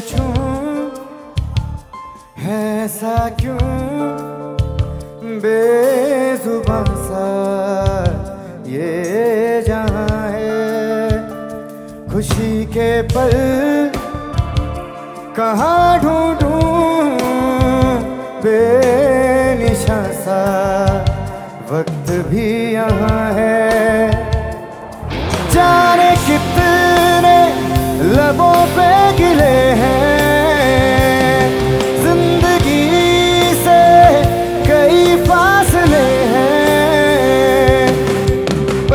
to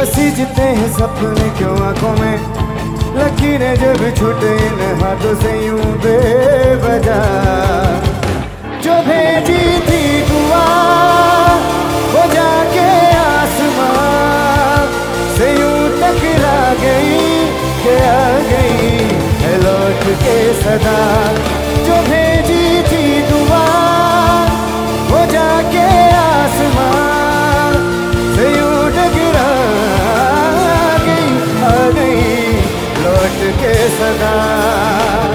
बस जीते हैं सपने क्यों आँखों में? लकीरें जब छूटे इन हाथों से यूँ बेवजह। जो भेजी थी दुआ, वो जाके आसमां से यूँ टकरा गई के आ गई लौट के सदा। जो भेजी थी दुआ सदा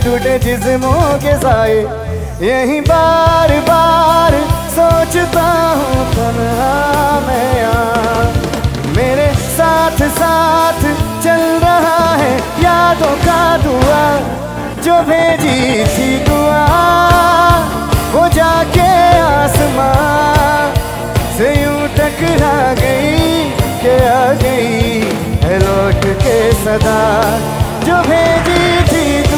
टूटे जिस्मों के साए। यही बार बार सोचता हूँ, तन्हा मैं यहाँ। मेरे साथ साथ चल रहा है यादों का दुआ, जो भेजी थी दुआ। वो जाके आसमां से यूँ टकरा गई के आ गई है लौट के सदा। जो भेजी थी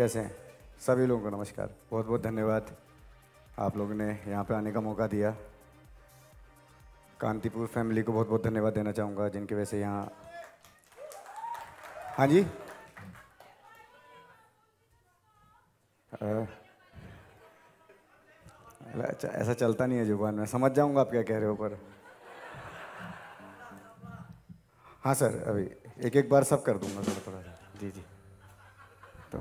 कैसे हैं? सभी लोगों को नमस्कार। बहुत बहुत धन्यवाद आप लोगों ने यहाँ पे आने का मौका दिया। कांतिपुर फैमिली को बहुत बहुत धन्यवाद देना चाहूँगा, जिनकी वजह से यहाँ हाँ जी। अच्छा ऐसा चलता नहीं है ज़ुबान में। समझ जाऊँगा आप क्या कह रहे हो, पर हाँ सर, अभी एक एक बार सब कर दूँगा थोड़ा थोड़ा जी जी। तो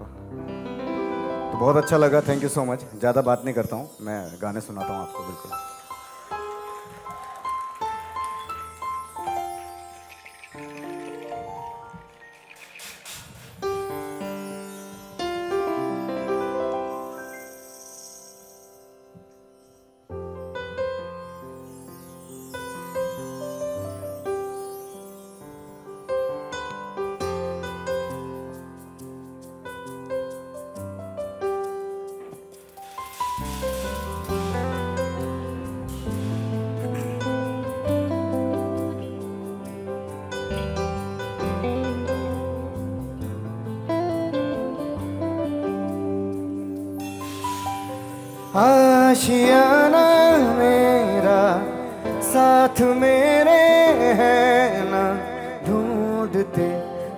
तो बहुत अच्छा लगा थैंक यू सो मच ज़्यादा बात नहीं करता हूँ, मैं गाने सुनाता हूँ आपको, बिल्कुल।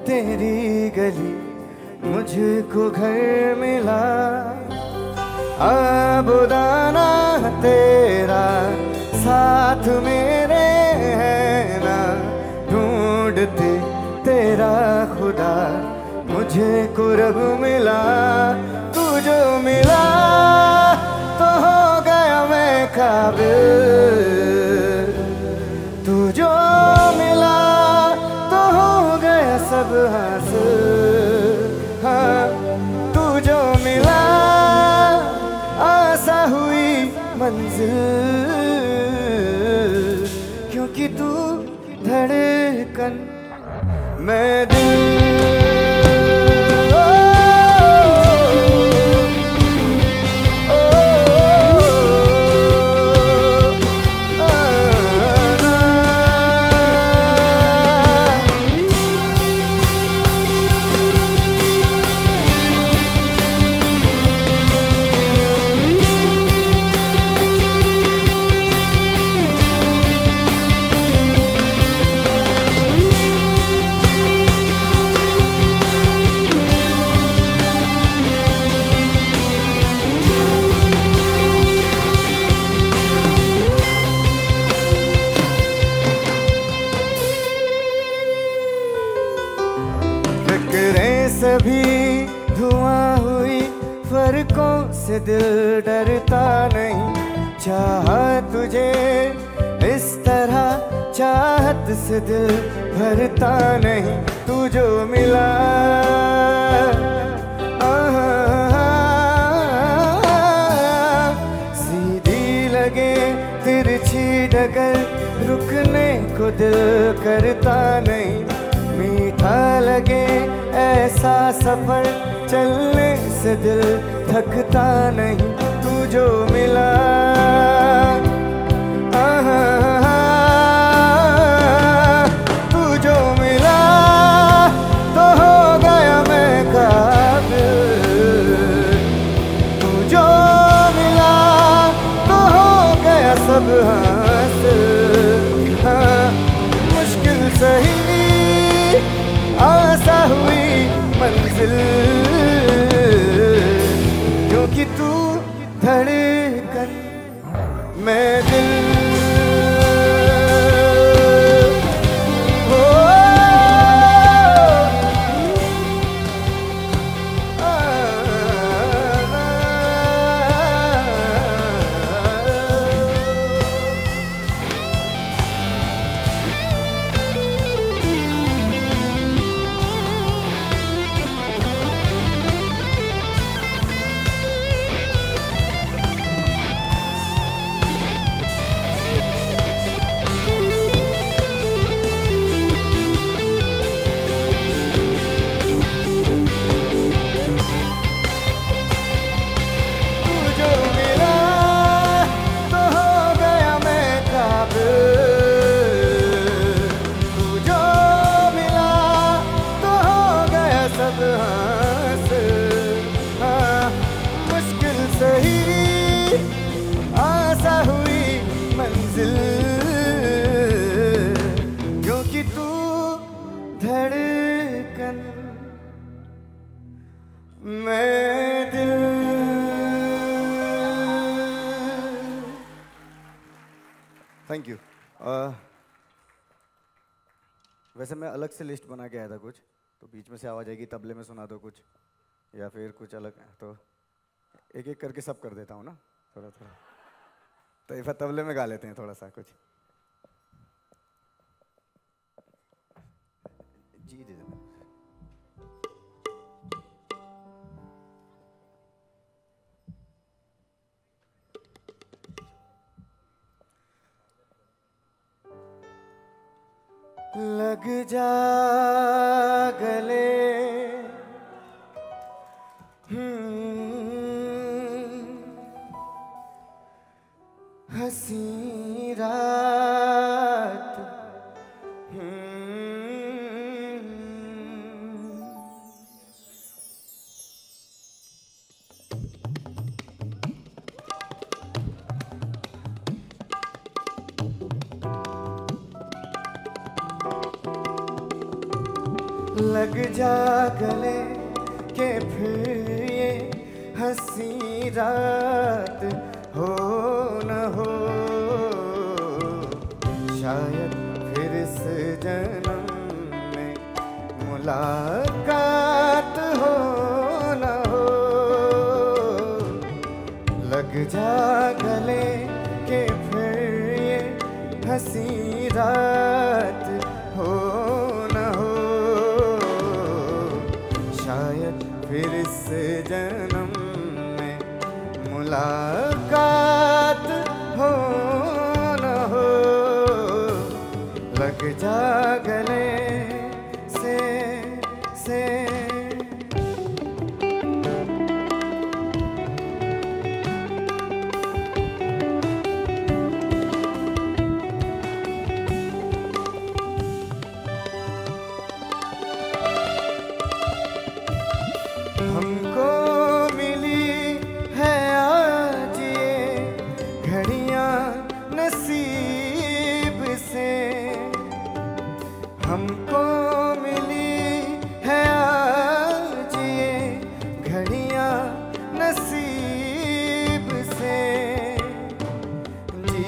तेरी गली मुझको घर मिला। अब दाना तेरा साथ मेरे है ना। ढूंढते तेरा खुदा मुझे कुरब मिला। तू जो मिला तो हो गया मैं काबिल। सब हंस हाँ तू जो मिला आशा हुई मंजिल। क्योंकि तू धड़कन मैं दिल से दिल भरता नहीं, तू जो मिला। सीधी लगे तिरछी डगर रुकने को दिल करता नहीं। मीठा लगे, ऐसा सफ़र चलने से दिल थकता नहीं, तू जो मिला। अलग से लिस्ट बना के आया था कुछ तो बीच में से आवाज़ आएगी, तबले में सुना दो कुछ, या फिर कुछ अलग तो एक एक करके सब कर देता हूँ ना, थोड़ा थोड़ा। तो एक तबले में गा लेते हैं थोड़ा सा कुछ। जी जी जी लग जा गले के फिर ये हसी रात हो न हो। शायद फिर इस जन्म में मुलाकात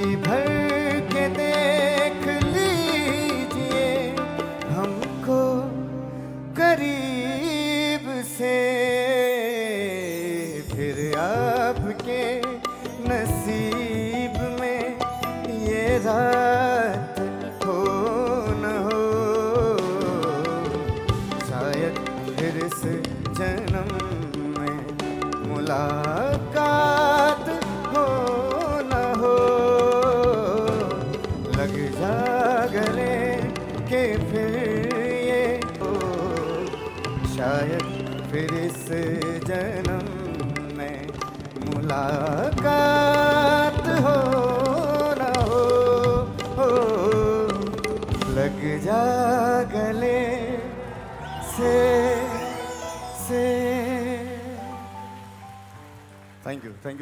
जी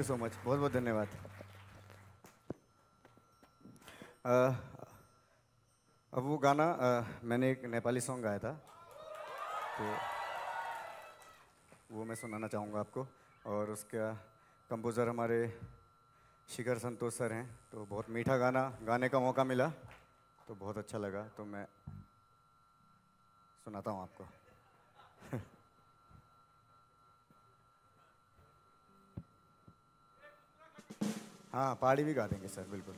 यू सो मच बहुत बहुत धन्यवाद। अ, अब वो गाना अ, मैंने एक नेपाली सॉन्ग गाया था। तो वो मैं सुनाना चाहूँगा आपको। और उसका कंपोज़र हमारे शिखर संतोष सर हैं। तो बहुत मीठा गाना गाने का मौका मिला। तो बहुत अच्छा लगा। तो मैं सुनाता हूँ आपको। हाँ पहाड़ी भी गा देंगे सर बिल्कुल।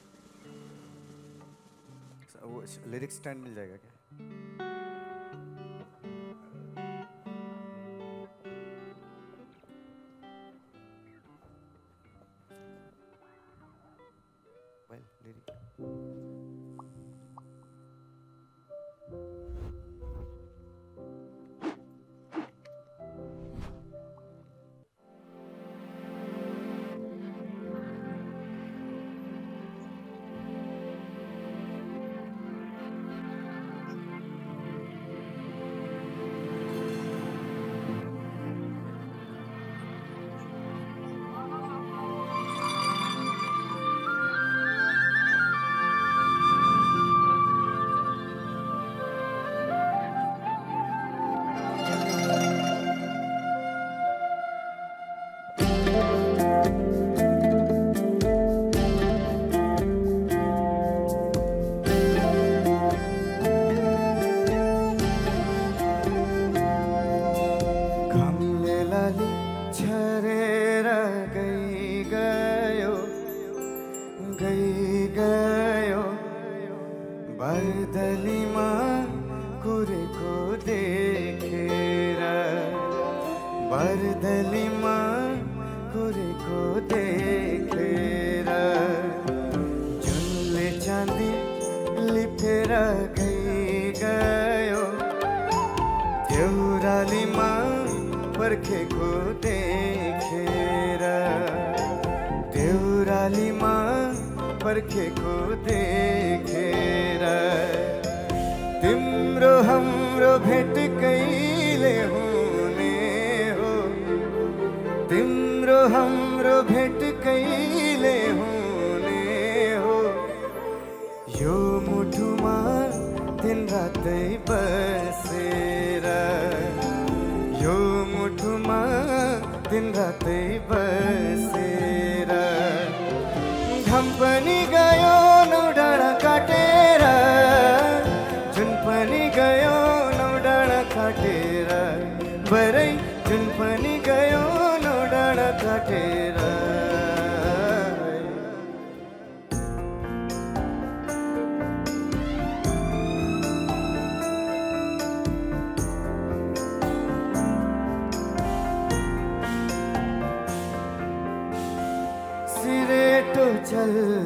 वो लिरिक्स स्टैंड मिल जाएगा क्या? पर्खेको देखेर तिम्रो हाम्रो भेट कहिले हुने हो। तिम्रो हाम्रो भेट कैले होने हो। यो मुठुमा दिन रात बसेर यो मुठुमा दिन रातै बसेर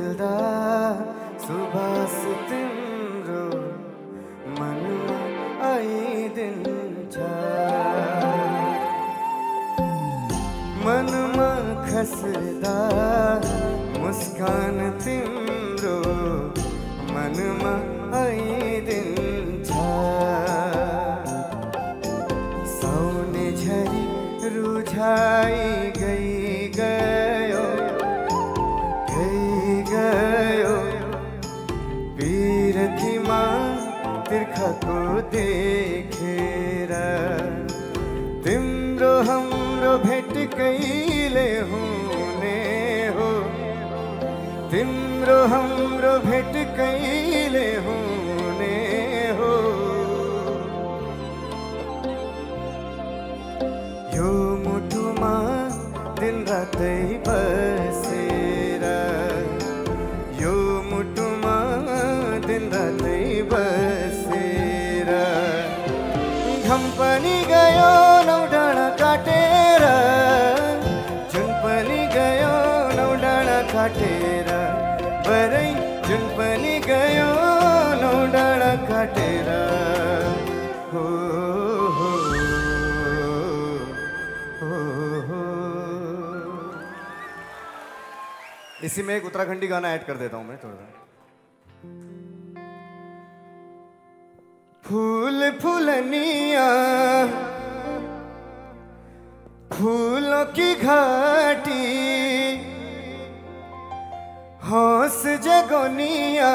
ಮಿಲ್ದಾ ಸುಬಾಸ ತಿಮ್ರು ಮನ ಐದಿನ್ ಛ ಮನ ಮ ಖಸದಾ ಮುಸ್ಕಾನ್ ತಿಮ್ರು ಮನ ಮ कहिले हुने हो। तिम्रो हाम्रो भेट कहिले हुने हो। यो मुटुमा दिन रातै बसेर यो मुटुमा दिन रातै बसेर घम पनि गयो इसी में एक उत्तराखंडी गाना ऐड कर देता हूँ मैं थोड़ा फूल फूलनिया, फूलों की घाटी, हौस जगोनिया,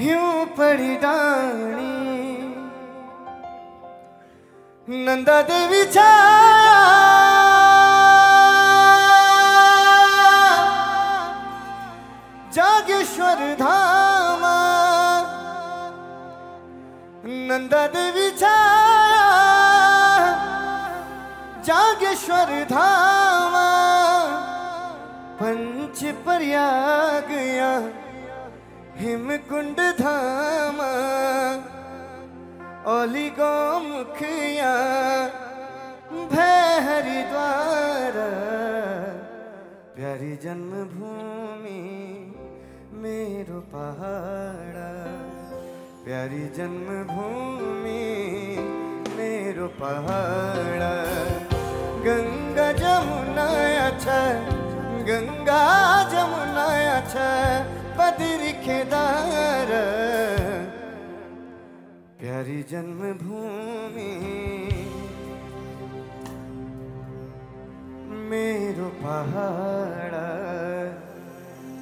यूँ पड़ी डाणी नंदा देवी छाया जागेश्वर धाम नंदा देवी छाया जागेश्वर धाम पंच प्रयाग या हिमकुंड धाम। ओली गौमुखिया भय हरिद्वार प्यारी जन्मभूमि। मेरो पहाड़, प्यारी जन्मभूमि मेरो पहाड़। गंगा जमुना अच्छा गंगा जमुना अच्छा बद्री केदार। प्यारी जन्मभूमि मेरो पहाड़।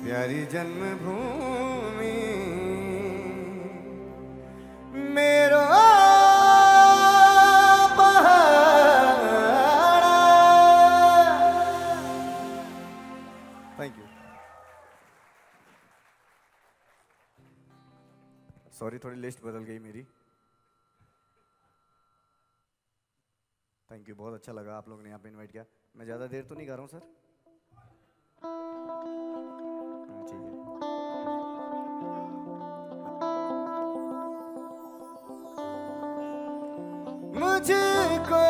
प्यारी जन्मभूमि। मेरो थैंक यू सॉरी थोड़ी लिस्ट बदल गई मेरी। थैंक यू बहुत अच्छा लगा आप लोगों ने यहाँ पे इनवाइट किया। मैं ज़्यादा देर तो नहीं कर रहा हूँ सर मुझको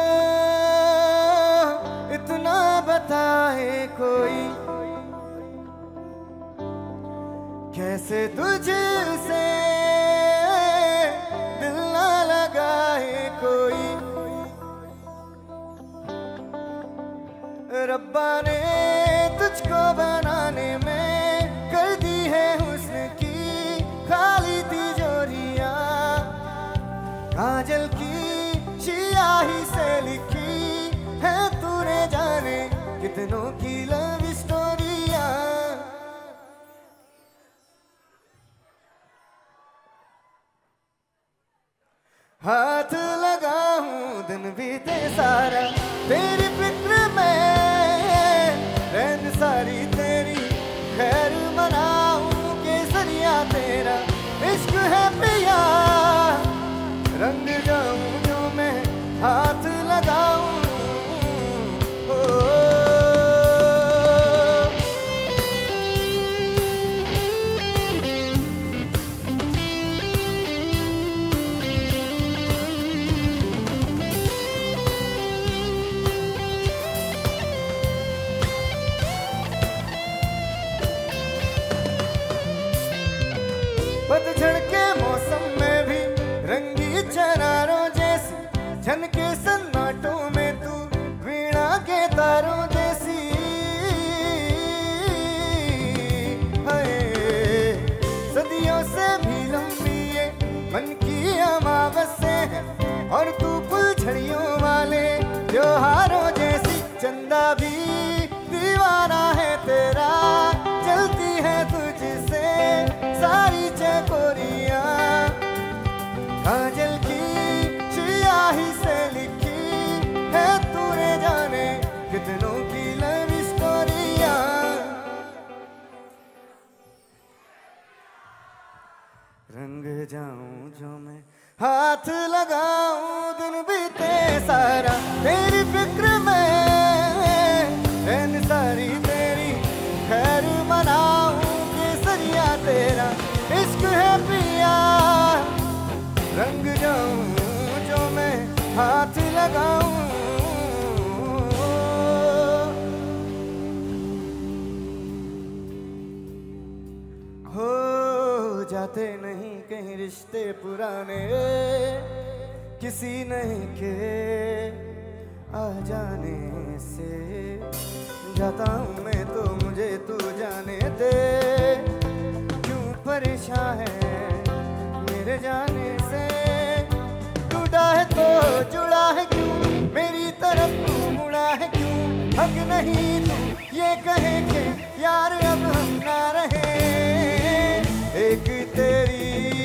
इतना बताए कोई। कैसे तुझसे की लव स्टोरिया हाथ लगाऊँ दिन बीते सारा। जाऊँ जो मैं हाथ लगाऊँ, दिन बीते सारा, तेरी फ़िक्र में। सारी तेरी खैर मनाऊं, केसरिया तेरा इश्क है पिया। रंग जाऊँ जो मैं हाथ लगाऊँ। हो जाते नहीं कहीं रिश्ते पुराने किसी नहीं के आ जाने से। जाता हूँ मैं तो मुझे तू जाने दे। क्यों परेशान है मेरे जाने से? टूटा है तो जुड़ा है क्यों? मेरी तरफ़ तू मुड़ा है क्यों? हक नहीं तू ये कहे के यार अब हम ना रहे। एक तेरी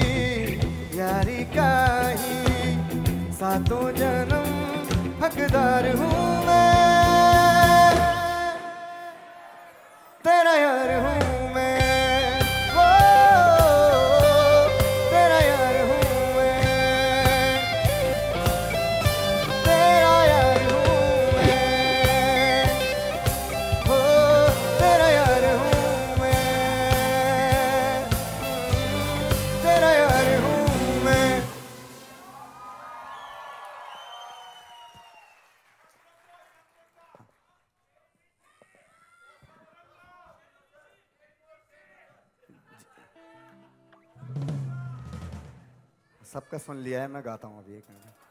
सातों जन्म हकदार हूँ मैं। तेरा यार हूँ सबका सुन लिया है मैं गाता हूँ अभी एक मिनट।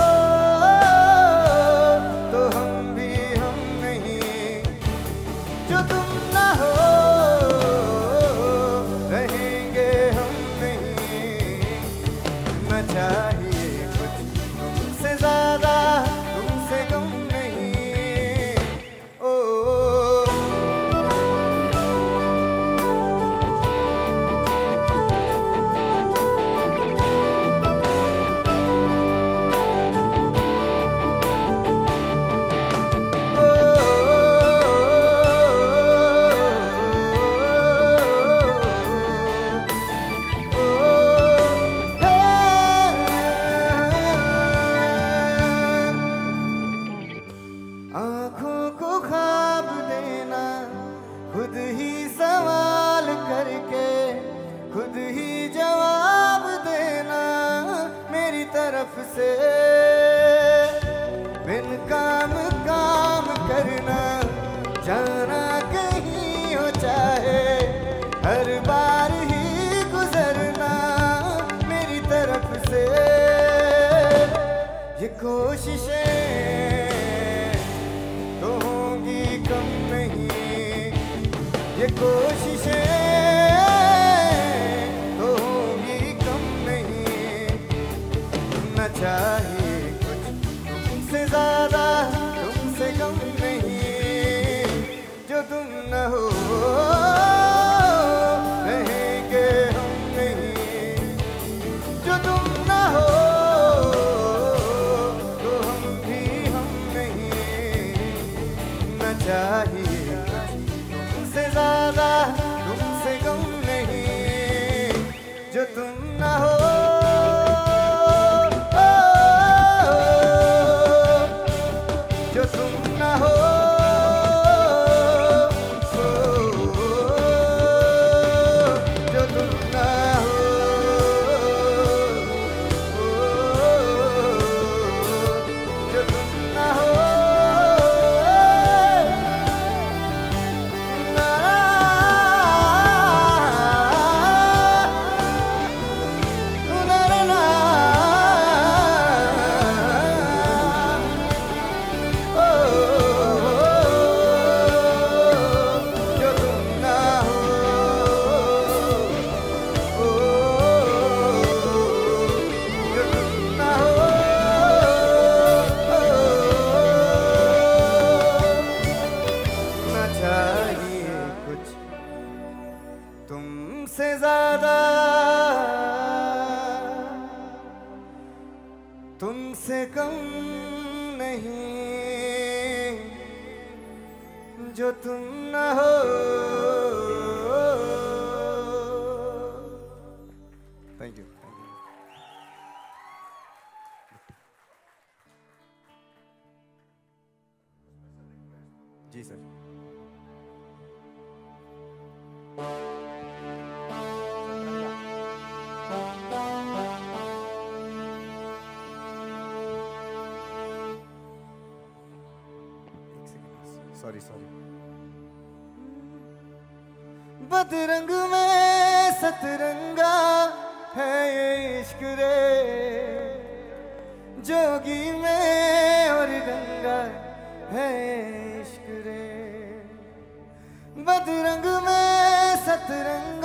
बदरंग में सतरंग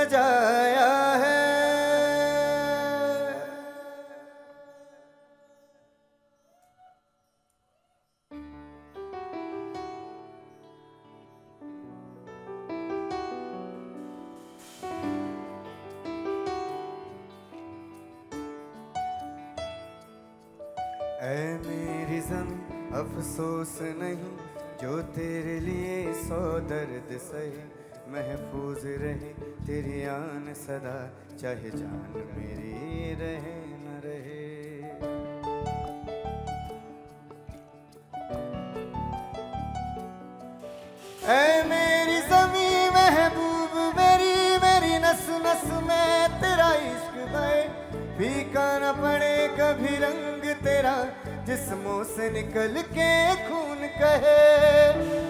सजाया है। रोज रहे, तेरी आन सदा, चाहे जान मेरी रहे, न रहे। ऐ मेरी जमी महबूब, मेरी मेरी नस नस, में तेरा इश्क भाई फीका न पड़े कभी रंग तेरा, जिसमों से निकल के खून कहे।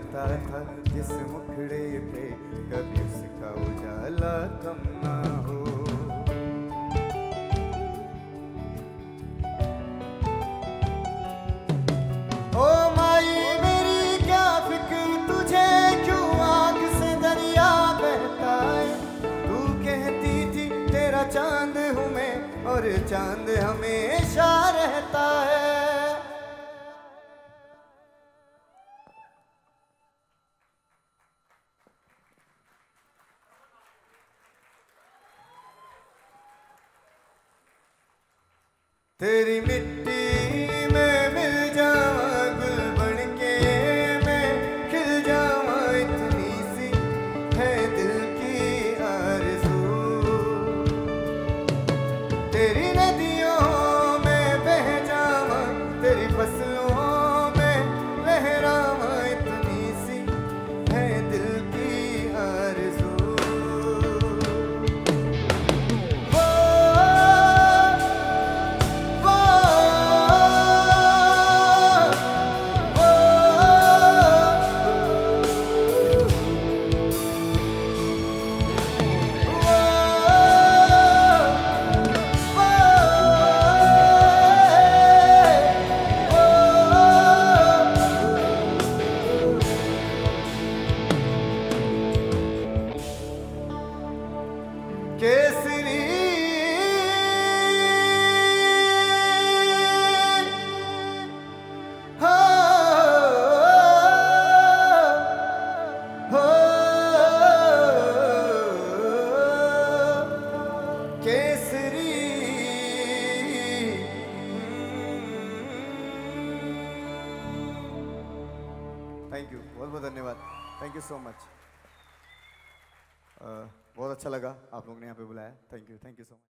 करता था जिस मुखड़े पे कभी उसका उजाला कम ना हो। माई, मेरी क्या फ़िक्र, तुझे क्यों से दरिया बहता है? तू कहती तेरा चाँद हूँ मैं, और चाँद हमेशा रहता है। तेरी मिट्टी